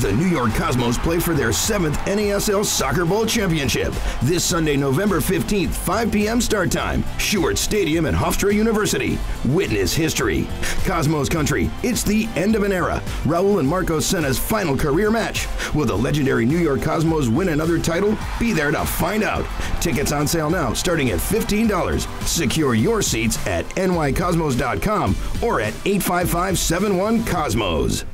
The New York Cosmos play for their seventh NASL Soccer Bowl championship this Sunday, November 15th, 5 p.m. start time. Shuart Stadium at Hofstra University. Witness history. Cosmos Country, it's the end of an era. Raul and Marcos Senna's final career match. Will the legendary New York Cosmos win another title? Be there to find out. Tickets on sale now, starting at $15. Secure your seats at nycosmos.com or at 855 71 Cosmos.